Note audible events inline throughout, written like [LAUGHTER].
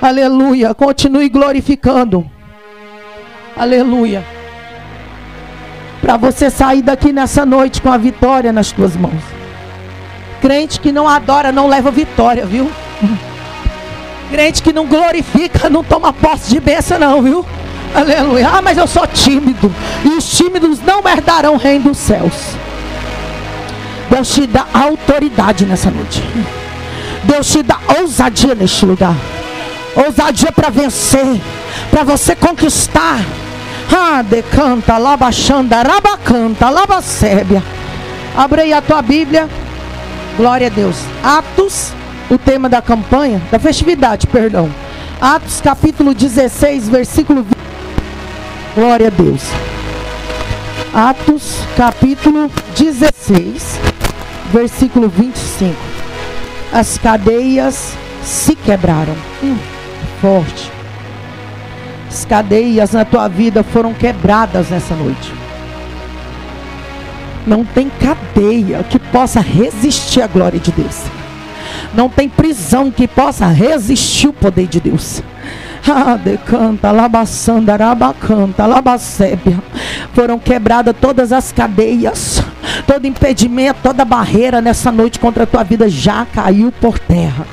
Aleluia. Continue glorificando. Aleluia. Para você sair daqui nessa noite com a vitória nas tuas mãos. Crente que não adora não leva vitória, viu? [LAUGHS] Crente que não glorifica não toma posse de bênção, não, viu? Aleluia. Ah, mas eu sou tímido. E os tímidos não herdarão o reino dos céus. Deus te dá autoridade nessa noite. Deus te dá ousadia neste lugar. Ousadia para vencer. Para você conquistar. Ah, decanta, labaxanda, rabacanta, labacébia. Abre aí a tua Bíblia. Glória a Deus. Atos, o tema da campanha, da festividade, perdão. Atos capítulo 16, versículo 20. Glória a Deus. Atos capítulo 16, versículo 25. As cadeias se quebraram. Hum, forte. As cadeias na tua vida foram quebradas nessa noite. Não tem cadeia que possa resistir à glória de Deus. Não tem prisão que possa resistir o poder de Deus. Ah, decanta, labaçanda, arabacanta, labacébia. Foram quebradas todas as cadeias, todo impedimento, toda barreira nessa noite contra a tua vida já caiu por terra.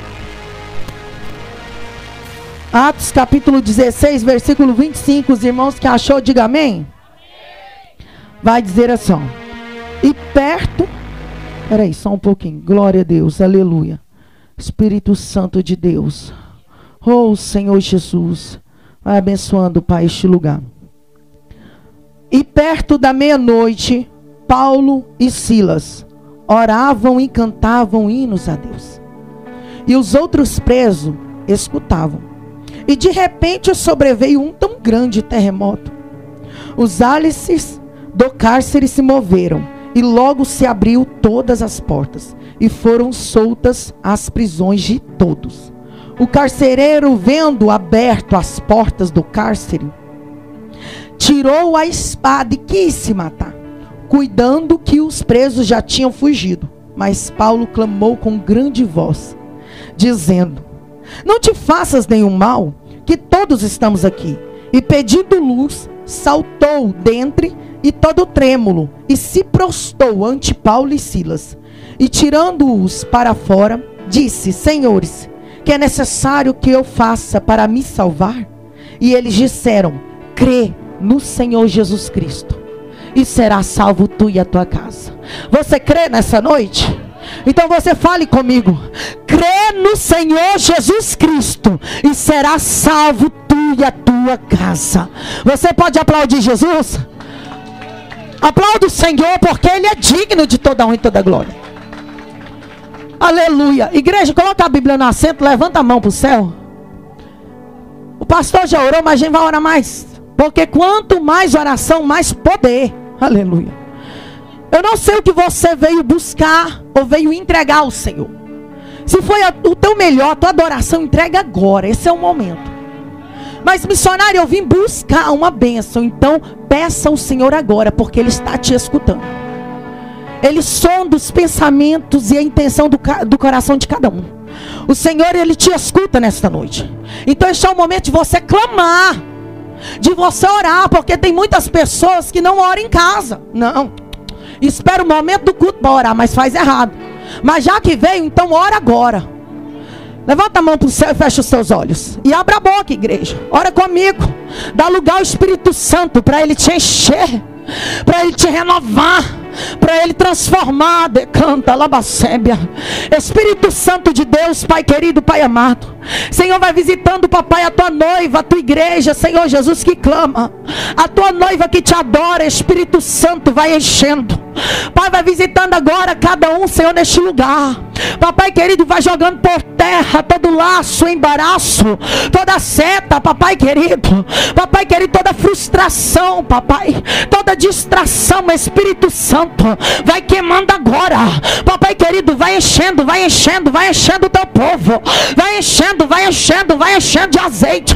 Atos capítulo 16, versículo 25. Os irmãos que achou, diga amém. Vai dizer assim: E perto, peraí, só um pouquinho. Glória a Deus, aleluia. Espírito Santo de Deus. Oh, Senhor Jesus, vai abençoando, Pai, este lugar. E perto da meia-noite, Paulo e Silas oravam e cantavam hinos a Deus. E os outros presos escutavam. E de repente sobreveio um tão grande terremoto. Os álices do cárcere se moveram, e logo se abriu todas as portas, e foram soltas as prisões de todos. O carcereiro, vendo aberto as portas do cárcere, tirou a espada e quis se matar, cuidando que os presos já tinham fugido. Mas Paulo clamou com grande voz, dizendo: Não te faças nenhum mal, que todos estamos aqui. E pedindo luz, saltou dentre e todo trêmulo, e se prostou ante Paulo e Silas. E tirando-os para fora, disse: Senhores, que é necessário que eu faça para me salvar? E eles disseram: crê no Senhor Jesus Cristo e será salvo tu e a tua casa. Você crê nessa noite? Então você fale comigo. Crê no Senhor Jesus Cristo e será salvo tu e a tua casa. Você pode aplaudir Jesus? Aplauda o Senhor porque Ele é digno de toda honra e toda glória. Aleluia. Igreja, coloca a Bíblia no assento, levanta a mão para o céu. O pastor já orou, mas a gente vai orar mais. Porque quanto mais oração, mais poder. Aleluia. Eu não sei o que você veio buscar ou veio entregar ao Senhor. Se foi o teu melhor, a tua adoração, entrega agora. Esse é o momento. Mas, missionário, eu vim buscar uma bênção. Então, peça ao Senhor agora, porque Ele está te escutando. Ele sonda os pensamentos e a intenção do, do coração de cada um. O Senhor, Ele te escuta nesta noite. Então, este é o momento de você clamar, de você orar, porque tem muitas pessoas que não oram em casa. Não. Espera o momento do culto para orar, mas faz errado. Mas já que veio, então ora agora. Levanta a mão para o céu e fecha os seus olhos. E abra a boca, igreja. Ora comigo. Dá lugar ao Espírito Santo para ele te encher, para ele te renovar para Ele transformar, decanta, labacébia. Espírito Santo de Deus, Pai querido, Pai amado. Senhor, vai visitando, papai, a tua noiva, a tua igreja, Senhor Jesus que clama. A tua noiva que te adora, Espírito Santo, vai enchendo. Pai, vai visitando agora cada um, Senhor, neste lugar. Papai querido, vai jogando por terra todo laço, embaraço, toda seta, papai querido. Papai querido, toda frustração, papai, toda distração, Espírito Santo, vai queimando agora. Papai querido, vai enchendo, vai enchendo, vai enchendo o teu povo, vai enchendo enchendo, vai enchendo, vai enchendo de azeite.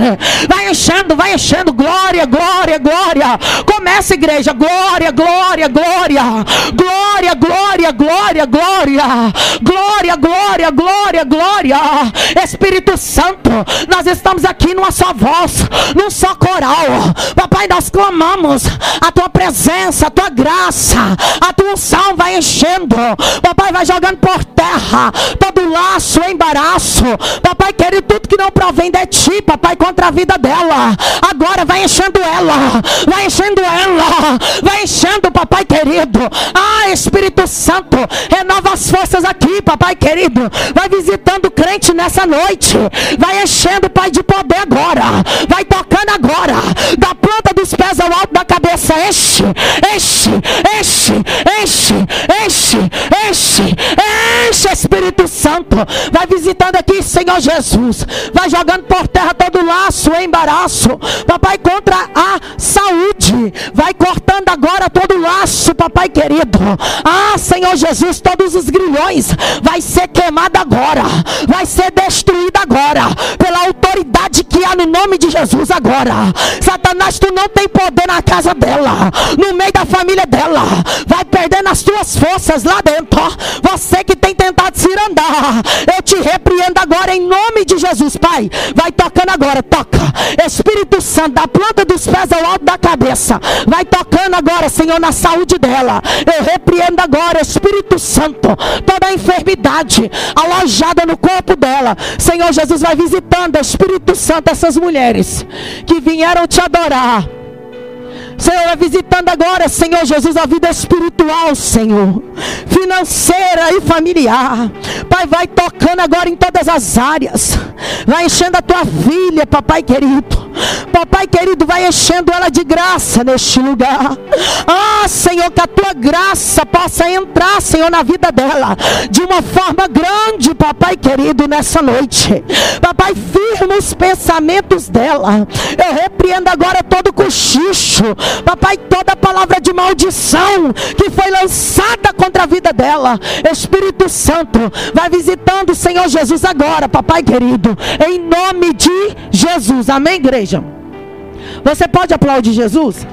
Vai enchendo, vai enchendo. Glória, glória, glória. Começa, igreja. Glória, glória, glória. Glória, glória, glória, glória. Glória, glória, glória, glória. Espírito Santo, nós estamos aqui numa só voz, num só coral. Papai, nós clamamos a tua presença, a tua graça, a tua unção vai enchendo. Papai, vai jogando por terra todo laço, embaraço. Papai, querido, tudo que não provém de ti, papai, contra a vida dela. Agora vai enchendo ela, vai enchendo ela, vai enchendo, papai querido. Ah, Espírito Santo, renova as forças aqui, papai querido. Vai visitando o crente nessa noite. Vai enchendo, Pai, de poder agora. Vai tocando agora. Da planta dos pés ao alto da cabeça. Enche, enche, enche, enche, enche, enche, Espírito Santo. Vai visitando aqui, Senhor Jesus. Vai jogando por terra todo laço, embaraço. Papai, contra a saúde. Vai cortando agora todo laço, papai querido. Ah, Senhor Jesus, todos os grilhões vai ser queimado agora. Vai ser destruído agora. Pela autoridade que há no nome de Jesus agora. Satanás, tu não tem poder na casa dela. No meio da família dela. Vai perdendo as tuas forças lá dentro. Você que tem tentado se andar. Eu te repreendo agora em nome de Jesus, Pai. Vai tocando agora, toca. Espírito Santo, da planta dos pés ao alto da cabeça. Vai tocando agora, Senhor, na saúde dela. Eu repreendo agora, Espírito Santo, toda a enfermidade alojada no corpo dela. Senhor Jesus vai visitando, Espírito Santo, essas mulheres que vieram te adorar. Senhor, vai visitando agora, Senhor Jesus, a vida espiritual, Senhor, financeira e familiar. Pai, vai tocando agora em todas as áreas. Vai enchendo a tua filha, papai querido. Papai querido, vai enchendo ela de graça neste lugar. Ah, Senhor, que a tua graça possa entrar, Senhor, na vida dela de uma forma grande, papai querido, nessa noite. Papai, firma os pensamentos dela. Eu repreendo agora todo cochicho. Papai, toda palavra de maldição que foi lançada contra a vida dela. Espírito Santo, vai visitando o Senhor Jesus agora, papai querido. Em nome de Jesus. Amém, igreja? Você pode aplaudir Jesus?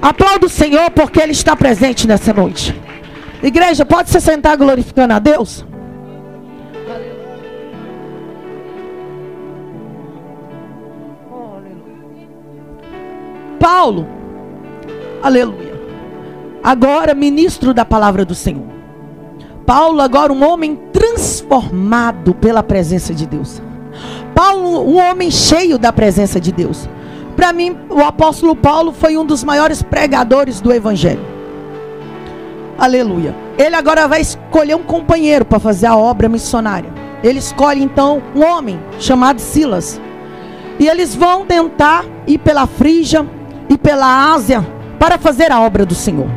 Aplauda o Senhor porque Ele está presente nessa noite. Igreja, pode se sentar glorificando a Deus? Paulo, aleluia. Agora, ministro da palavra do Senhor. Paulo, agora um homem transformado pela presença de Deus. Paulo, um homem cheio da presença de Deus. Para mim, o apóstolo Paulo foi um dos maiores pregadores do evangelho. Aleluia. Ele agora vai escolher um companheiro para fazer a obra missionária. Ele escolhe então um homem chamado Silas. E eles vão tentar ir pela Frígia e pela Ásia para fazer a obra do Senhor.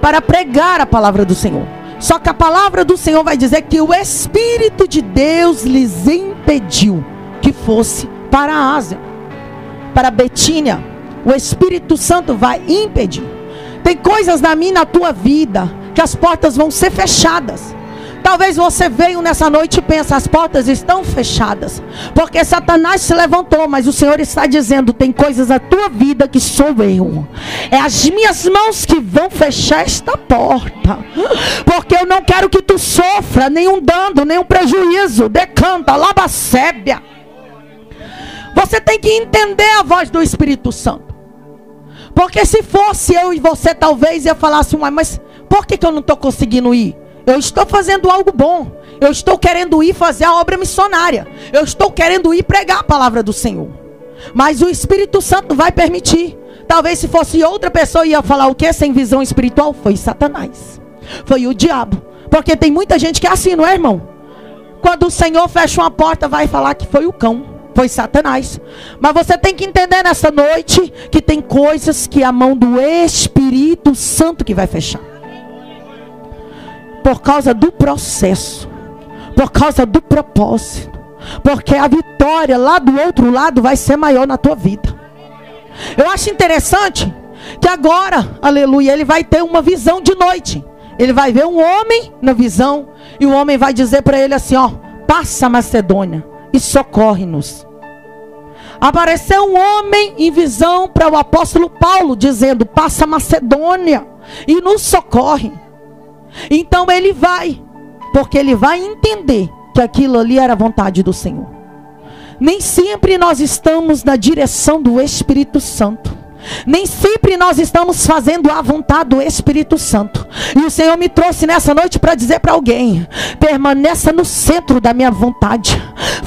Para pregar a palavra do Senhor. Só que a palavra do Senhor vai dizer que o Espírito de Deus lhes impediu que fosse para a Ásia, para Betínia. O Espírito Santo vai impedir. Tem coisas na minha, na tua vida, que as portas vão ser fechadas. Talvez você veio nessa noite e pensa, as portas estão fechadas. Porque Satanás se levantou, mas o Senhor está dizendo, tem coisas na tua vida que sou eu. É as minhas mãos que vão fechar esta porta. Porque eu não quero que tu sofra nenhum dano, nenhum prejuízo. Decanta, labacébia. Você tem que entender a voz do Espírito Santo. Porque se fosse eu e você, talvez ia falar assim, mas por que, que eu não estou conseguindo ir? Eu estou fazendo algo bom. Eu estou querendo ir fazer a obra missionária. Eu estou querendo ir pregar a palavra do Senhor. Mas o Espírito Santo vai permitir. Talvez se fosse outra pessoa ia falar o que sem visão espiritual? Foi Satanás. Foi o diabo. Porque tem muita gente que é assim, não é, irmão? Quando o Senhor fecha uma porta, vai falar que foi o cão. Foi Satanás. Mas você tem que entender nessa noite que tem coisas que a mão do Espírito Santo que vai fechar por causa do processo, por causa do propósito, porque a vitória lá do outro lado vai ser maior na tua vida. Eu acho interessante que agora, aleluia, ele vai ter uma visão de noite. Ele vai ver um homem na visão e o homem vai dizer para ele assim, ó, passa Macedônia e socorre-nos. Apareceu um homem em visão para o apóstolo Paulo, dizendo: Passa Macedônia e nos socorre. Então ele vai, porque ele vai entender que aquilo ali era vontade do Senhor. Nem sempre nós estamos na direção do Espírito Santo. Nem sempre nós estamos fazendo a vontade do Espírito Santo. E o Senhor me trouxe nessa noite para dizer para alguém: permaneça no centro da minha vontade.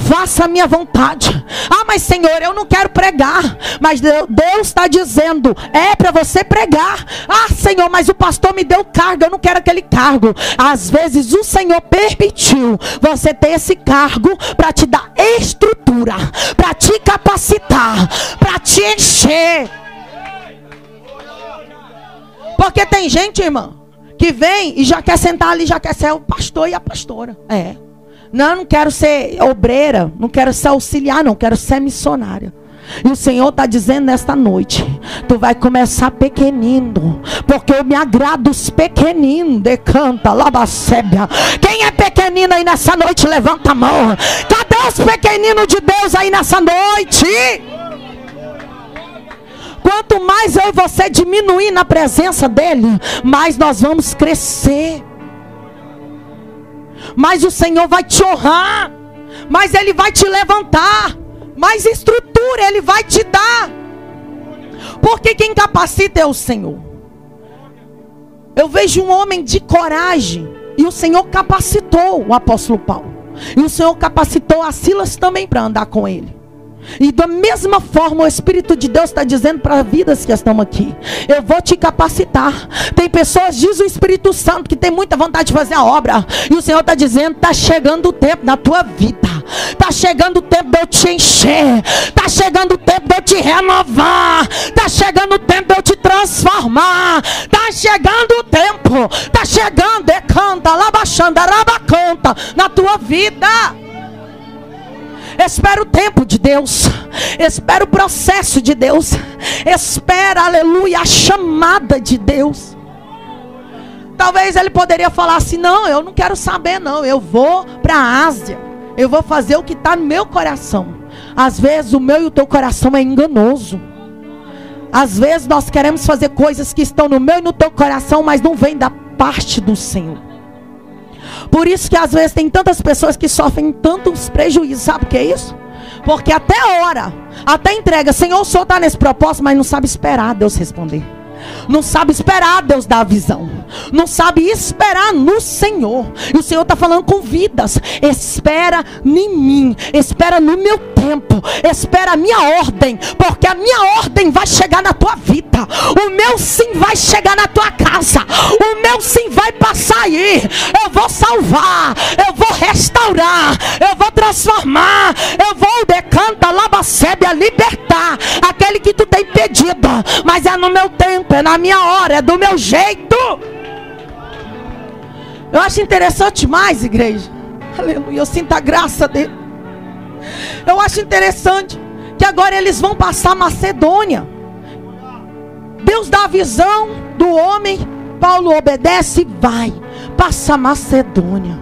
Faça a minha vontade. Ah, mas Senhor, eu não quero pregar. Mas Deus está dizendo: é para você pregar. Ah, Senhor, mas o pastor me deu cargo. Eu não quero aquele cargo. Às vezes o Senhor permitiu você ter esse cargo para te dar estrutura, para te capacitar, para te encher. Tem gente, irmã, que vem e já quer sentar ali, já quer ser o pastor e a pastora. É. Não, não quero ser obreira, não quero ser auxiliar, não quero ser missionária. E o Senhor está dizendo nesta noite: Tu vai começar pequenino, porque eu me agrado os pequeninos. Decanta, labacébia. Quem é pequenino aí nessa noite, levanta a mão. Cadê os pequeninos de Deus aí nessa noite? Quanto mais eu e você diminuir na presença dEle, mais nós vamos crescer. Mais o Senhor vai te honrar. Mais Ele vai te levantar. Mais estrutura Ele vai te dar. Porque quem capacita é o Senhor. Eu vejo um homem de coragem. E o Senhor capacitou o apóstolo Paulo. E o Senhor capacitou a Silas também para andar com ele. E da mesma forma, o Espírito de Deus está dizendo para vidas que estão aqui: Eu vou te capacitar. Tem pessoas, diz o Espírito Santo, que tem muita vontade de fazer a obra. E o Senhor está dizendo: Está chegando o tempo na tua vida. Está chegando o tempo de eu te encher. Está chegando o tempo de eu te renovar. Está chegando o tempo de eu te transformar. Está chegando o tempo. Está chegando, decanta, labaxanda, rabacanta na tua vida. Espera o tempo de Deus. Espera o processo de Deus. Espera, aleluia, a chamada de Deus. Talvez ele poderia falar assim: não, eu não quero saber, não. Eu vou para a Ásia. Eu vou fazer o que está no meu coração. Às vezes o meu e o teu coração é enganoso. Às vezes nós queremos fazer coisas que estão no meu e no teu coração, mas não vem da parte do Senhor. Por isso que às vezes tem tantas pessoas que sofrem tantos prejuízos. Sabe o que é isso? Porque até ora, até entrega, Senhor, o Senhor está nesse propósito, mas não sabe esperar Deus responder. Não sabe esperar Deus dar a visão. Não sabe esperar no Senhor. E o Senhor está falando com vidas. Espera em mim. Espera no meu tempo. Espera a minha ordem. Porque a minha ordem vai chegar na tua vida. O meu sim vai chegar na tua casa. O meu sim vai passar aí. Eu vou salvar. Eu vou restaurar. Eu vou transformar. Eu vou decanta, labacébia, libertar. Aquele que tu tem pedido. Mas é no meu tempo é na minha hora, é do meu jeito. Eu acho interessante mais, igreja. Aleluia, eu sinto a graça dele. Eu acho interessante que agora eles vão passar Macedônia. Deus dá a visão do homem, Paulo obedece e vai. Passa Macedônia.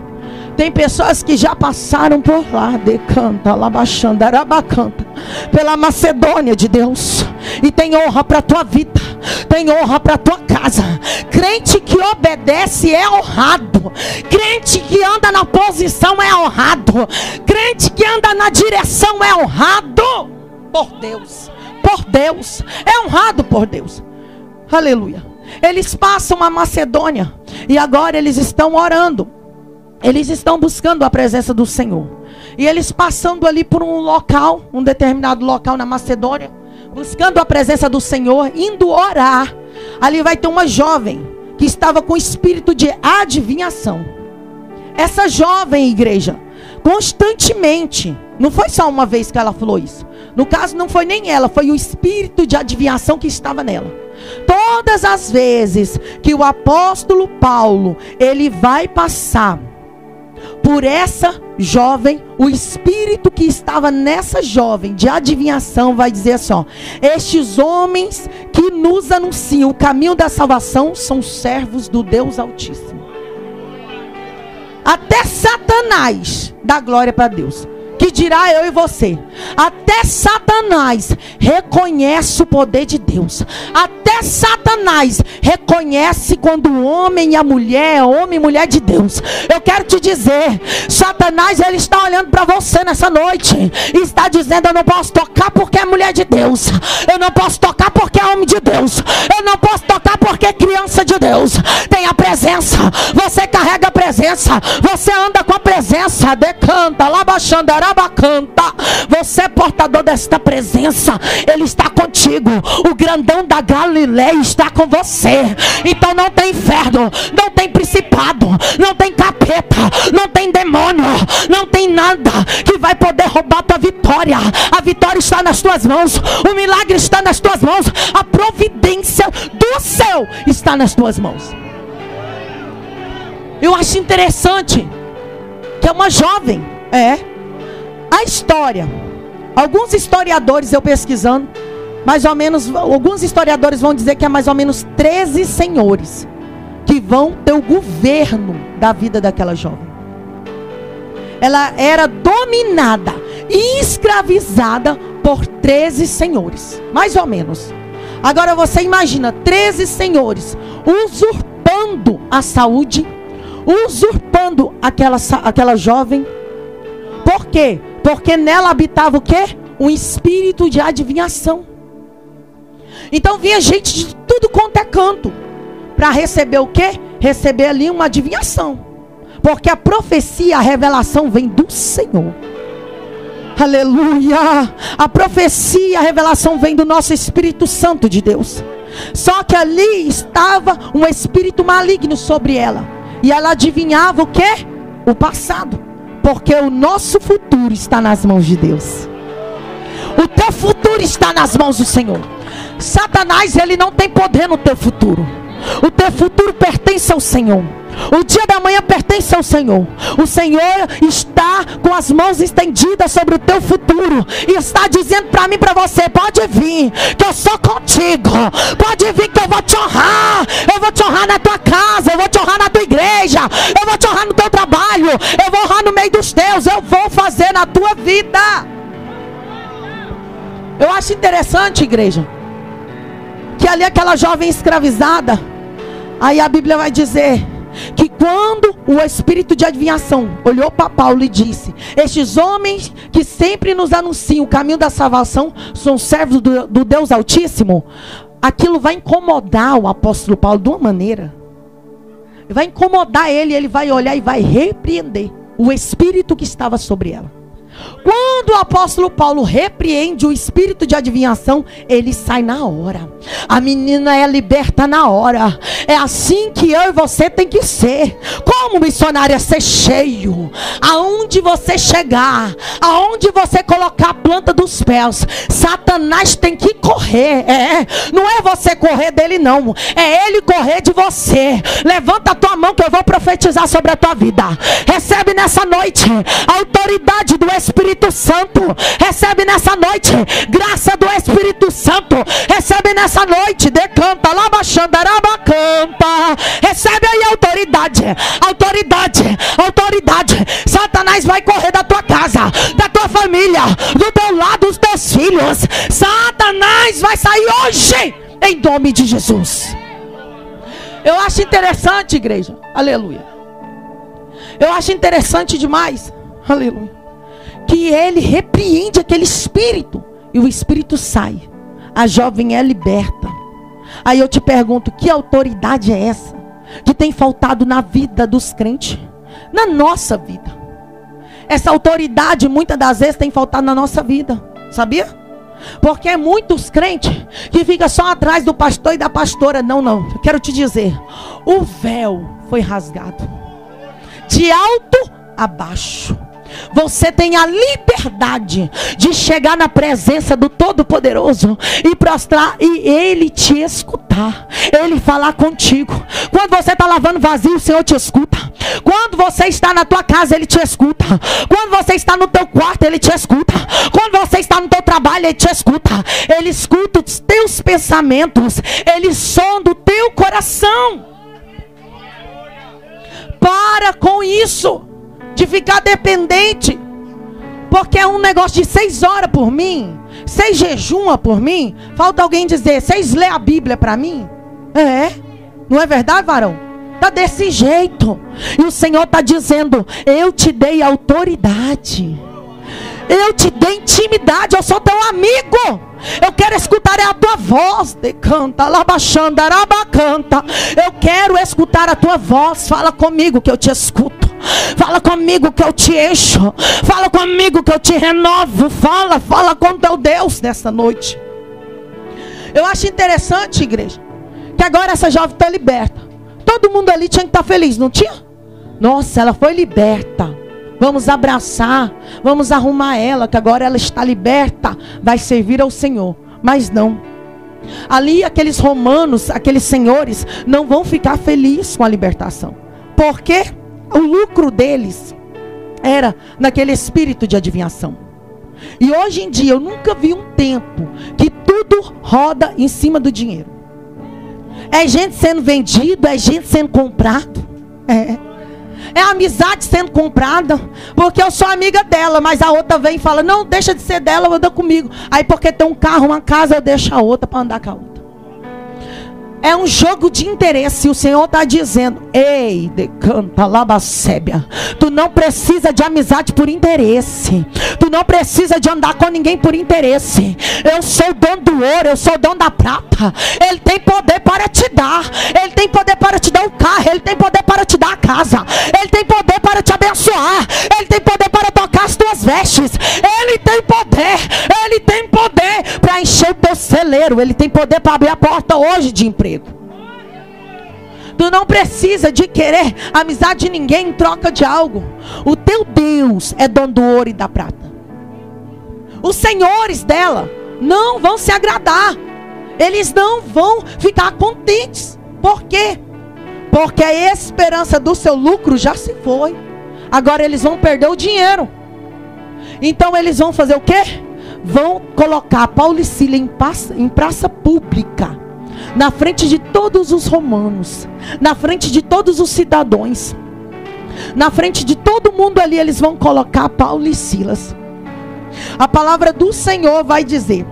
Tem pessoas que já passaram por lá, decanta, labaxanda, arabacanta, pela Macedônia de Deus. E tem honra para a tua vida, tem honra para tua casa. Crente que obedece é honrado. Crente que anda na posição é honrado. Crente que anda na direção é honrado por Deus. Por Deus. É honrado por Deus. Aleluia. Eles passam a Macedônia e agora eles estão orando. Eles estão buscando a presença do Senhor. E eles passando ali por um local, um determinado local na Macedônia, buscando a presença do Senhor, indo orar. Ali vai ter uma jovem que estava com espírito de adivinhação. Essa jovem igreja, constantemente, não foi só uma vez que ela falou isso. No caso, não foi nem ela, foi o espírito de adivinhação que estava nela. Todas as vezes que o apóstolo Paulo, ele vai passar por essa jovem, o espírito que estava nessa jovem de adivinhação vai dizer assim: ó, estes homens que nos anunciam o caminho da salvação são servos do Deus Altíssimo. Até Satanás dá glória para Deus que dirá eu e você. Até Satanás reconhece o poder de Deus. Até Satanás reconhece quando o homem e a mulher homem e mulher de Deus. Eu quero te dizer, Satanás ele está olhando para você nessa noite e está dizendo: eu não posso tocar porque é mulher de Deus. Eu não posso tocar porque é homem de Deus. Eu não posso tocar porque é criança de Deus. Tem a presença. Você carrega a presença. Você anda com a presença. Decanta, labaxandará canta. Você é portador desta presença. Ele está contigo. O grandão da Galileia está com você. Então não tem inferno, não tem principado, não tem capeta, não tem demônio, não tem nada que vai poder roubar tua vitória. A vitória está nas tuas mãos. O milagre está nas tuas mãos. A providência do céu está nas tuas mãos. Eu acho interessante que é uma jovem, é, a história. Alguns historiadores, eu pesquisando, mais ou menos, alguns historiadores vão dizer que é mais ou menos 13 senhores que vão ter o governo da vida daquela jovem. Ela era dominada e escravizada por 13 senhores, mais ou menos. Agora você imagina 13 senhores usurpando a saúde, usurpando aquela, aquela jovem. Por quê? Porque nela habitava o quê? Um espírito de adivinhação. Então vinha gente de tudo quanto é canto. Para receber o quê? Receber ali uma adivinhação. Porque a profecia, a revelação vem do Senhor. Aleluia! A profecia, a revelação vem do nosso Espírito Santo de Deus. Só que ali estava um espírito maligno sobre ela. E ela adivinhava o que? O passado. Porque o nosso futuro está nas mãos de Deus. O teu futuro está nas mãos do Senhor. Satanás, ele não tem poder no teu futuro. O teu futuro pertence ao Senhor. O dia da manhã pertence ao Senhor. O Senhor está com as mãos estendidas sobre o teu futuro e está dizendo para mim, para você: pode vir, que eu sou contigo. Pode vir que eu vou te honrar. Eu vou te honrar na tua casa, eu vou te honrar na tua igreja, eu vou te honrar no eu vou honrar no meio dos teus, eu vou fazer na tua vida. Eu acho interessante, igreja, que ali aquela jovem escravizada, aí a Bíblia vai dizer que quando o espírito de adivinhação olhou para Paulo e disse: Estes homens que sempre nos anunciam o caminho da salvação são servos do, do Deus Altíssimo, aquilo vai incomodar o apóstolo Paulo de uma maneira. Vai incomodar ele, ele vai olhar e vai repreender o espírito que estava sobre ela. Quando o apóstolo Paulo repreende o espírito de adivinhação, ele sai na hora. A menina é liberta na hora. É assim que eu e você tem que ser. Como missionária ser cheio. Aonde você chegar, aonde você colocar a planta dos pés, Satanás tem que correr. É, não é você correr dele não, é ele correr de você. Levanta a tua mão que eu vou profetizar sobre a tua vida. Recebe nessa noite a autoridade do Espírito Espírito Santo. Recebe nessa noite graça do Espírito Santo. Recebe nessa noite, decanta, labaxandaraba canta. Recebe aí autoridade, autoridade, autoridade. Satanás vai correr da tua casa, da tua família, do teu lado, dos teus filhos. Satanás vai sair hoje, em nome de Jesus. Eu acho interessante, igreja. Aleluia. Eu acho interessante demais. Aleluia que ele repreende aquele espírito e o espírito sai. A jovem é liberta. Aí eu te pergunto: que autoridade é essa que tem faltado na vida dos crentes? Na nossa vida. Essa autoridade muitas das vezes tem faltado na nossa vida, sabia? Porque é muitos crentes que ficam só atrás do pastor e da pastora. Não, não. Eu quero te dizer: o véu foi rasgado de alto a baixo. Você tem a liberdade de chegar na presença do Todo-Poderoso e prostrar e Ele te escutar, Ele falar contigo. Quando você está lavando vazio, o Senhor te escuta. Quando você está na tua casa, Ele te escuta. Quando você está no teu quarto, Ele te escuta. Quando você está no teu trabalho, Ele te escuta. Ele escuta os teus pensamentos. Ele sonda o teu coração. Para com isso de ficar dependente. Porque é um negócio de seis horas por mim. Seis jejuma por mim. Falta alguém dizer, seis lê a Bíblia para mim. É. Não é verdade, varão? Tá desse jeito. E o Senhor tá dizendo: Eu te dei autoridade. Eu te dei intimidade. Eu sou teu amigo. Eu quero escutar é a tua voz. Decanta, labachanda, arabacanta. Eu quero escutar a tua voz. Fala comigo que eu te escuto. Fala comigo que eu te encho. Fala comigo que eu te renovo. Fala, fala com teu Deus nessa noite. Eu acho interessante, igreja, que agora essa jovem está liberta. Todo mundo ali tinha que estar tá feliz, não tinha? Nossa, ela foi liberta. Vamos abraçar, vamos arrumar ela, que agora ela está liberta, vai servir ao Senhor. Mas não. Ali aqueles romanos, aqueles senhores, não vão ficar felizes com a libertação. Por quê? O lucro deles era naquele espírito de adivinhação. E hoje em dia eu nunca vi um tempo que tudo roda em cima do dinheiro. É gente sendo vendido, é gente sendo comprado. É. É amizade sendo comprada. Porque eu sou amiga dela, mas a outra vem e fala: Não, deixa de ser dela, anda comigo. Aí porque tem um carro, uma casa, eu deixo a outra para andar com a outra. É um jogo de interesse. O Senhor está dizendo: Ei, decanta labacébia. Tu não precisa de amizade por interesse. Tu não precisa de andar com ninguém por interesse. Eu sou o dono do ouro, eu sou o dono da prata. Ele tem poder para te dar. Ele tem poder para te dar o carro. Ele tem poder para te dar a casa. Ele tem poder para te abençoar. Ele tem poder para tocar as tuas vestes. Ele tem poder. Ele tem poder para encher o teu celeiro. Ele tem poder para abrir a porta hoje de emprego. Tu não precisa de querer amizade de ninguém em troca de algo. O teu Deus é dono do ouro e da prata. Os senhores dela não vão se agradar. Eles não vão ficar contentes. Por quê? Porque a esperança do seu lucro já se foi. Agora eles vão perder o dinheiro. Então eles vão fazer o quê? Vão colocar Paulo e Sila em praça, em praça pública na frente de todos os romanos, na frente de todos os cidadãos, na frente de todo mundo ali, eles vão colocar Paulo e Silas. A palavra do Senhor vai dizer: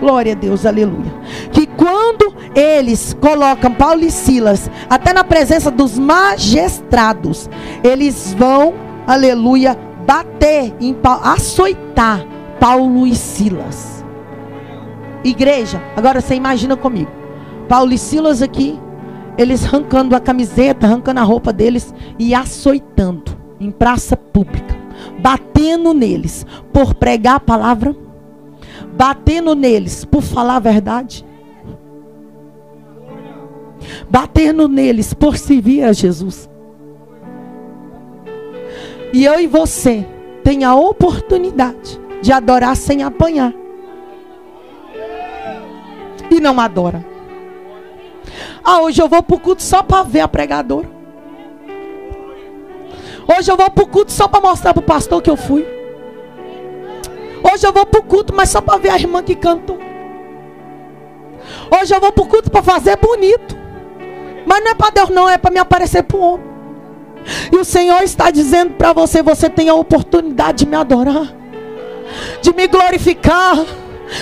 Glória a Deus, aleluia. Que quando eles colocam Paulo e Silas, até na presença dos magistrados, eles vão, aleluia, bater, açoitar Paulo e Silas. Igreja, agora você imagina comigo. Paulo e Silas aqui, eles arrancando a camiseta, arrancando a roupa deles e açoitando em praça pública, batendo neles por pregar a palavra, batendo neles por falar a verdade, batendo neles por servir a Jesus. E eu e você tem a oportunidade de adorar sem apanhar. E não adora. Ah, hoje eu vou para o culto só para ver a pregadora. Hoje eu vou para o culto só para mostrar para o pastor que eu fui. Hoje eu vou para o culto, mas só para ver a irmã que cantou. Hoje eu vou para o culto para fazer bonito. Mas não é para Deus, não, é para me aparecer para o homem. E o Senhor está dizendo para você: você tem a oportunidade de me adorar, de me glorificar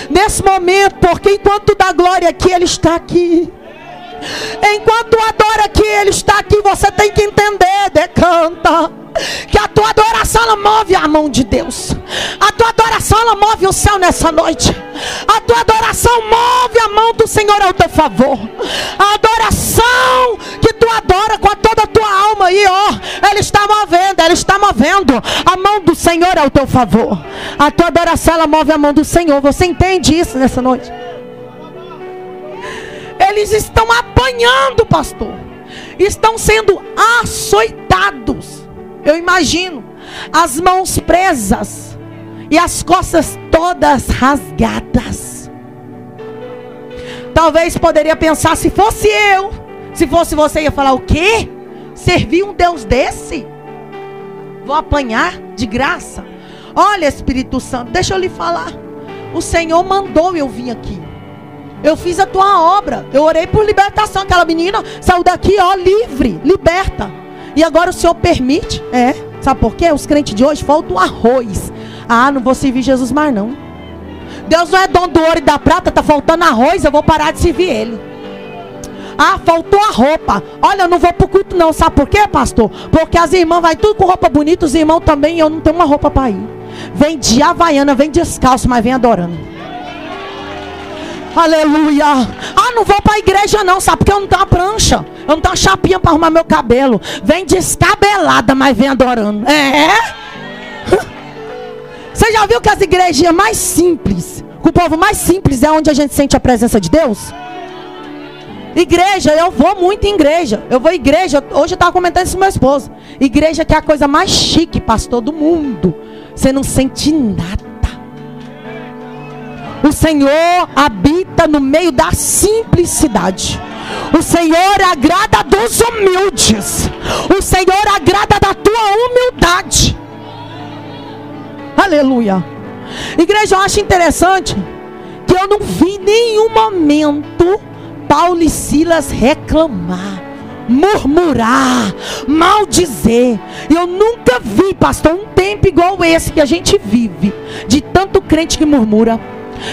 nesse momento, porque enquanto dá glória aqui, Ele está aqui. Enquanto adora aqui, Ele está aqui. Você tem que entender, decanta. Que a tua adoração ela move a mão de Deus. A tua adoração ela move o céu nessa noite. A tua adoração move a mão do Senhor ao teu favor. A adoração que tu adora com toda a tua alma aí, ó, ela está movendo, ela está movendo a mão do Senhor ao teu favor. A tua adoração ela move a mão do Senhor. Você entende isso nessa noite? Eles estão apanhando, pastor. Estão sendo açoitados. Eu imagino as mãos presas e as costas todas rasgadas. Talvez poderia pensar se fosse eu, se fosse você ia falar o quê? Servir um Deus desse? Vou apanhar de graça. Olha, Espírito Santo, deixa eu lhe falar. O Senhor mandou eu vir aqui. Eu fiz a tua obra. Eu orei por libertação. Aquela menina saiu daqui, ó, livre, liberta. E agora o Senhor permite. É. Sabe por quê? Os crentes de hoje faltam arroz. Ah, não vou servir Jesus mais não. Deus não é dono do ouro e da prata, tá faltando arroz, eu vou parar de servir ele. Ah, faltou a roupa. Olha, eu não vou pro culto não. Sabe por quê, pastor? Porque as irmãs vai tudo com roupa bonita, os irmãos também, eu não tenho uma roupa para ir. Vem de havaiana, vem descalço, mas vem adorando. Aleluia. Ah, não vou para a igreja não, sabe? Porque eu não tenho uma prancha. Eu não tenho uma chapinha para arrumar meu cabelo. Vem descabelada, mas vem adorando. É? [LAUGHS] Você já viu que as igrejas mais simples, que o povo mais simples é onde a gente sente a presença de Deus? Igreja, eu vou muito em igreja. Eu vou em igreja. Hoje eu estava comentando isso com meu esposo. Igreja que é a coisa mais chique, pastor, do mundo. Você não sente nada. O Senhor habita no meio da simplicidade. O Senhor agrada dos humildes. O Senhor agrada da tua humildade. Aleluia. Igreja, eu acho interessante que eu não vi nenhum momento Paulo e Silas reclamar, murmurar, maldizer. Eu nunca vi, pastor, um tempo igual esse que a gente vive, de tanto crente que murmura,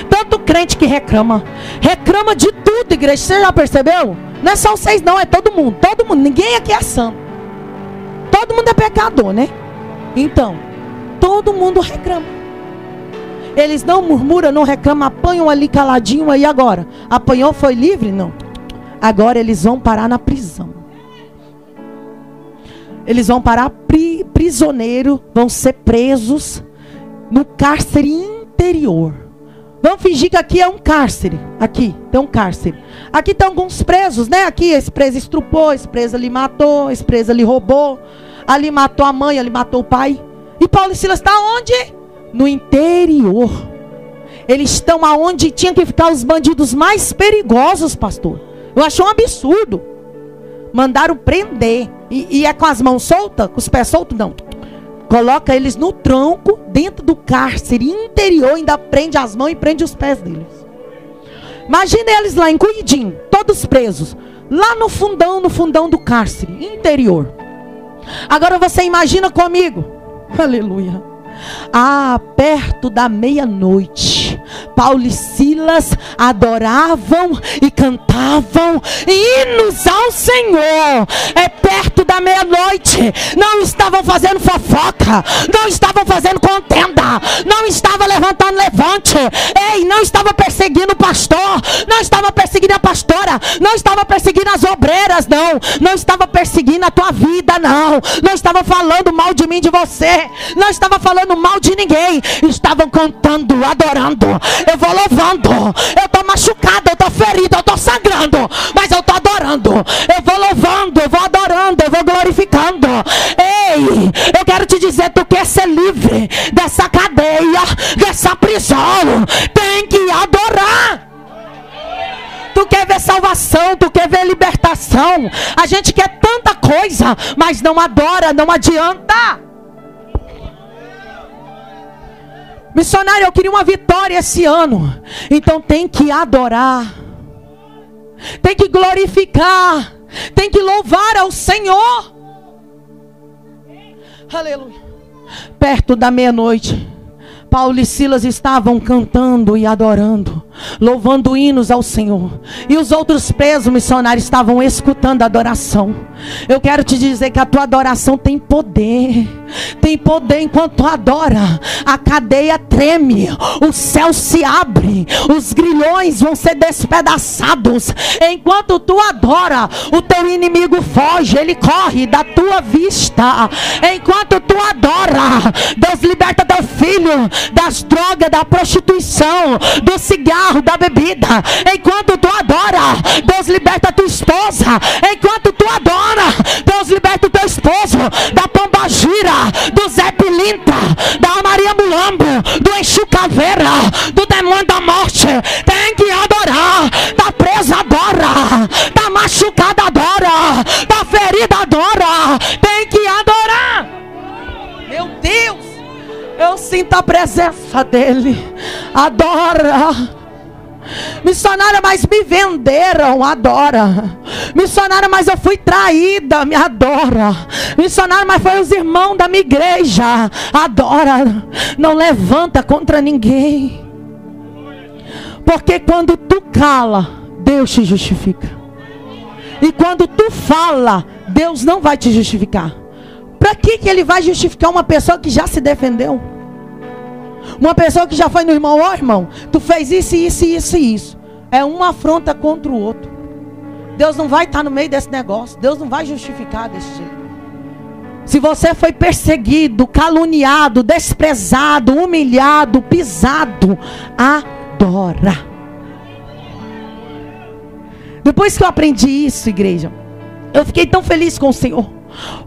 tanto crente que reclama, reclama de tudo, igreja. Você já percebeu? Não é só vocês, não, é todo mundo. Todo mundo, ninguém aqui é santo. Todo mundo é pecador, né? Então, todo mundo reclama. Eles não murmuram, não reclamam, apanham ali caladinho aí agora. Apanhou, foi livre? Não. Agora eles vão parar na prisão. Eles vão parar pri prisioneiro, vão ser presos no cárcere interior. Vamos fingir que aqui é um cárcere. Aqui tem um cárcere. Aqui tem alguns presos, né? Aqui esse preso estrupou, esse preso ali matou, esse preso ali roubou. Ali matou a mãe, ali matou o pai. E Paulo e Silas está onde? no interior. Eles estão aonde tinha que ficar os bandidos mais perigosos, pastor. Eu achei um absurdo. Mandaram prender. E, e é com as mãos soltas? Com os pés soltos? Não. Coloca eles no tronco, dentro do cárcere interior, ainda prende as mãos e prende os pés deles. Imagina eles lá em Cuidim, todos presos. Lá no fundão, no fundão do cárcere interior. Agora você imagina comigo. [LAUGHS] Aleluia. Ah, perto da meia-noite, Paulo e Silas adoravam e cantavam hinos ao Senhor. É perto meia-noite. Não estavam fazendo fofoca, não estavam fazendo contenda, não estavam levantando levante. Ei, não estava perseguindo o pastor, não estava perseguindo a pastora, não estava perseguindo as obreiras, não. Não estava perseguindo a tua vida, não. Não estava falando mal de mim, de você. Não estava falando mal de ninguém. Estavam cantando, adorando. Eu vou louvando. Eu estou machucado, eu estou ferido, eu estou sangrando. Mas eu estou adorando. Eu vou louvando, eu vou adorando, eu vou glorificando. Ei, eu quero te dizer, tu quer ser livre dessa cadeia, dessa prisão. Tem que adorar. Tu quer ver salvação, tu quer ver libertação. A gente quer tanta coisa, mas não adora, não adianta. Missionário, eu queria uma vitória esse ano. Então tem que adorar. Tem que glorificar. Tem que louvar ao Senhor. Aleluia. Perto da meia-noite. Paulo e Silas estavam cantando e adorando, louvando hinos ao Senhor. E os outros presos missionários estavam escutando a adoração. Eu quero te dizer que a tua adoração tem poder. Tem poder enquanto tu adora. A cadeia treme, o céu se abre, os grilhões vão ser despedaçados. Enquanto tu adora, o teu inimigo foge, ele corre da tua vista. Enquanto tu adora, Deus liberta teu filho das drogas, da prostituição, do cigarro, da bebida. Enquanto tu adora, Deus liberta tua esposa. Enquanto tu adora, Deus liberta o teu esposo da pomba gira, do Zé Pilinta, da Maria Mulambo, do Exu Caveira, do demônio da morte. Tem que adorar. Tá presa, adora. Tá machucada, adora. Tá ferida, adora. Tem que adorar. Meu Deus. Eu sinto a presença dele. Adora. Missionária, mas me venderam, adora. Missionária, mas eu fui traída, me adora. Missionária, mas foi os irmãos da minha igreja, adora. Não levanta contra ninguém. Porque quando tu cala, Deus te justifica. E quando tu fala, Deus não vai te justificar. Para que, que ele vai justificar uma pessoa que já se defendeu? Uma pessoa que já foi no irmão, ó oh, irmão, tu fez isso, isso, isso e isso. É uma afronta contra o outro. Deus não vai estar no meio desse negócio. Deus não vai justificar desse jeito. Se você foi perseguido, caluniado, desprezado, humilhado, pisado, adora. Depois que eu aprendi isso, igreja, eu fiquei tão feliz com o Senhor.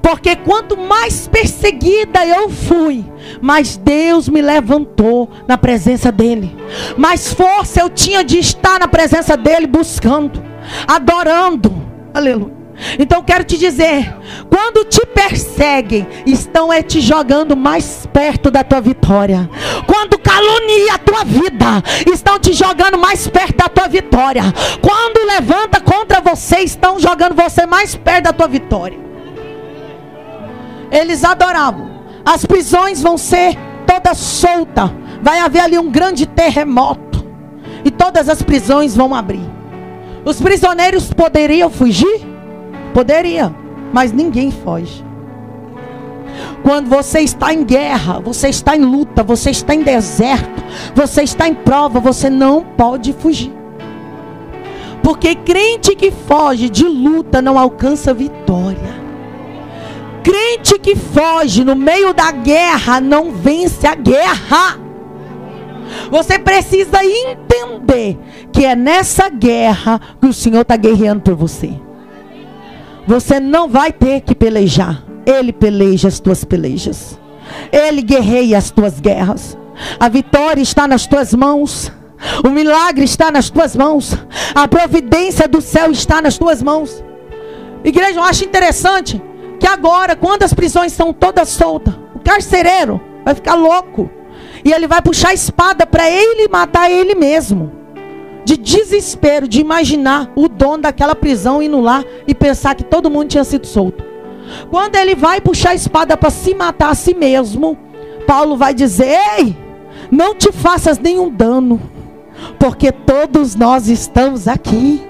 Porque quanto mais perseguida eu fui, mais Deus me levantou na presença dEle. Mais força eu tinha de estar na presença dEle, buscando, adorando. Aleluia. Então quero te dizer, quando te perseguem, estão é te jogando mais perto da tua vitória. Quando calunia a tua vida, estão te jogando mais perto da tua vitória. Quando levanta contra você, estão jogando você mais perto da tua vitória. Eles adoravam. As prisões vão ser todas soltas. Vai haver ali um grande terremoto. E todas as prisões vão abrir. Os prisioneiros poderiam fugir? Poderia. Mas ninguém foge. Quando você está em guerra, você está em luta, você está em deserto, você está em prova, você não pode fugir. Porque crente que foge de luta não alcança vitória. Crente que foge no meio da guerra não vence a guerra. Você precisa entender que é nessa guerra que o Senhor está guerreando por você. Você não vai ter que pelejar. Ele peleja as tuas pelejas. Ele guerreia as tuas guerras. A vitória está nas tuas mãos. O milagre está nas tuas mãos. A providência do céu está nas tuas mãos. Igreja, eu acho interessante que agora, quando as prisões estão todas soltas, o carcereiro vai ficar louco. E ele vai puxar a espada para ele matar ele mesmo. De desespero, de imaginar o dono daquela prisão indo lá e pensar que todo mundo tinha sido solto. Quando ele vai puxar a espada para se matar a si mesmo, Paulo vai dizer: Ei, não te faças nenhum dano, porque todos nós estamos aqui.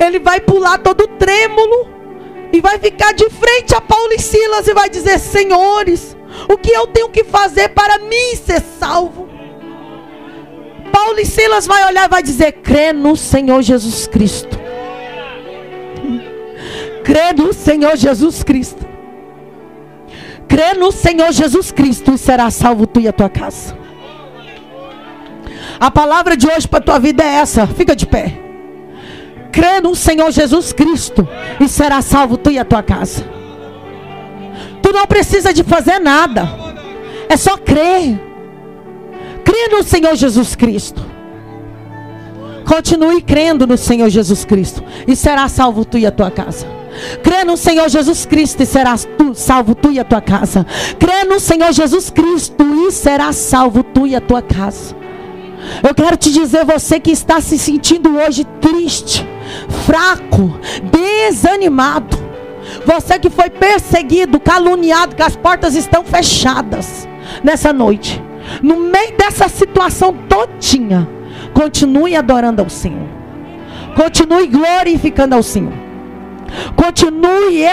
Ele vai pular todo trêmulo e vai ficar de frente a Paulo e Silas e vai dizer: Senhores, o que eu tenho que fazer para mim ser salvo? Paulo e Silas vai olhar e vai dizer: crê no Senhor Jesus Cristo. Crê no Senhor Jesus Cristo. Crê no Senhor Jesus Cristo e será salvo tu e a tua casa. A palavra de hoje para a tua vida é essa. Fica de pé crê no Senhor Jesus Cristo e será salvo tu e a tua casa. Tu não precisa de fazer nada. É só crer. Crê no Senhor Jesus Cristo. Continue crendo no Senhor Jesus Cristo e será salvo tu e a tua casa. Crê no Senhor Jesus Cristo e serás tu, salvo tu e a tua casa. Crê no Senhor Jesus Cristo e será salvo tu e a tua casa. Eu quero te dizer, você que está se sentindo hoje triste, fraco, desanimado, você que foi perseguido, caluniado, que as portas estão fechadas nessa noite, no meio dessa situação todinha, continue adorando ao Senhor, continue glorificando ao Senhor, continue